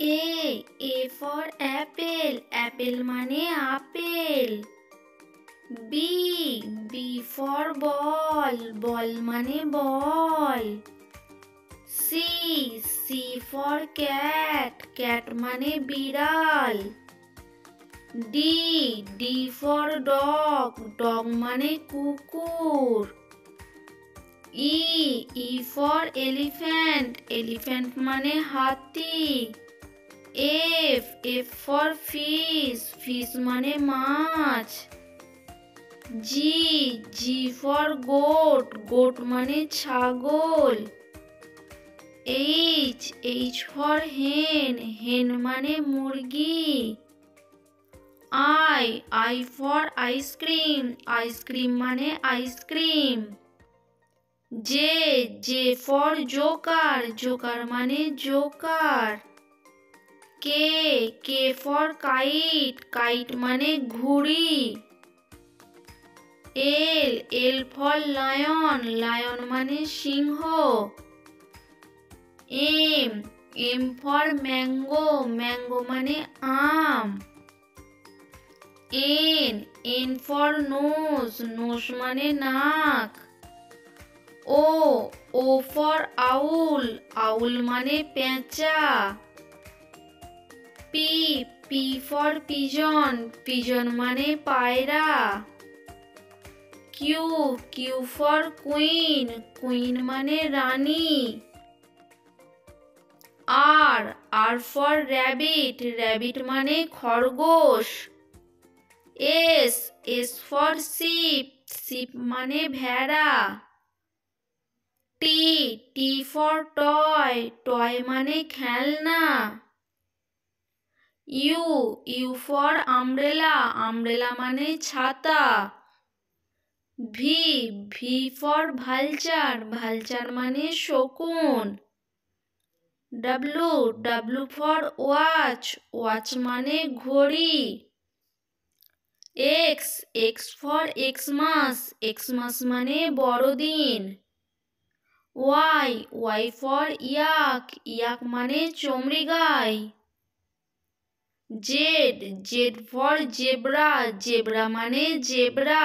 A A for apple apple মানে apple B B for ball ball মানে ball C C for cat cat মানে বিড়াল D D for dog dog মানে কুকুর E E for elephant elephant মানে হাতি F F for fish fish মানে মাছ। G G for goat goat মানে ছাগল। H H for hen hen মানে মুরগি। I I for ice cream ice cream মানে ice cream J J for joker joker মানে joker K? K for kite kite মানে ঘুড়ি। L L for lion lion মানে সিংহ। M M for mango mango মানে আম। N N for nose nose মানে নাক। O O for owl owl মানে পেঁচা। P P for pigeon pigeon মানে পায়রা। Q Q for queen queen মানে রানী। R R for rabbit rabbit মানে খরগোশ। S S for sheep sheep মানে ভেড়া। T T for toy toy মানে খেলনা। U U for umbrella umbrella মানে ছাতা। V V for vulture vulture মানে শকুন। W W for watch watch মানে ঘড়ি। X X for Xmas Xmas মানে বড়দিন। Y Y for yak yak মানে চমড়ি গাই Z Z for zebra zebra মানে জেব্রা